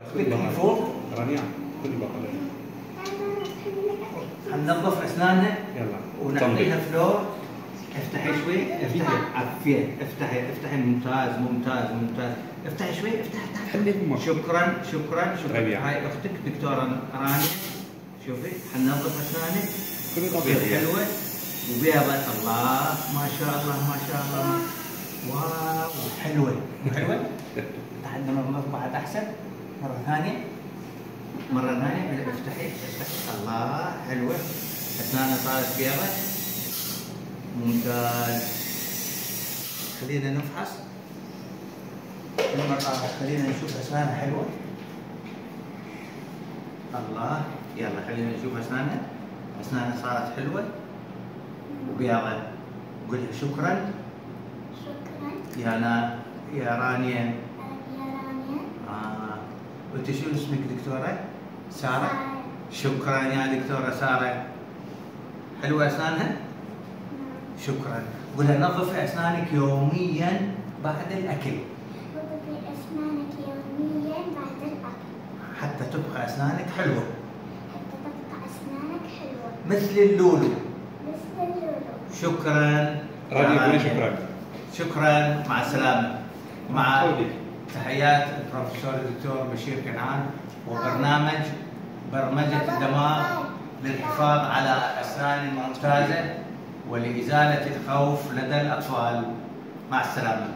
رانيا خذي بقى هننظف اسناننا يلا. ونعطيها. فلور. افتحي شوي. افتحي. عفيه افتحي. افتحي ممتاز ممتاز ممتاز. افتحي شوي. افتحي خلي شكرا شكرا شكرا. ربيع. هاي أختك دكتورة رانيا. شوفي حننظف اسنانك كل طبيعي حلوة. وبيضة الله ما شاء الله ما شاء الله. واو حلوة. حلوة؟ تعال ننظف بعد أحسن. مرة ثانية. مرة ثانية افتحي افتحي الله حلوة. اسنانها صارت بيضة ممتاز. خلينا نفحص. المرة خلينا نشوف اسنانها حلوة. الله يلا خلينا نشوف اسنانها اسنانها صارت حلوة. وبيضة قولها شكرا. شكرا. يا نا يا رانيا. يا رانيا. آه. وانت شو اسمك دكتورة؟ سارة؟ سارة. شكرا يا دكتورة سارة حلوة أسنانها؟ نعم. شكرا قولها نظفي أسنانك يوميا بعد الأكل وتطفي أسنانك يوميا بعد الأكل حتى تبقى أسنانك حلوة حتى تبقى أسنانك حلوة مثل اللولو مثل اللولو شكرا. شكرا شكرا مع السلامة مع. تحيات البروفيسور الدكتور بشير كنعان وبرنامج برمجة الدماغ للحفاظ على أسنان ممتازة ولإزالة الخوف لدى الأطفال. مع السلامة.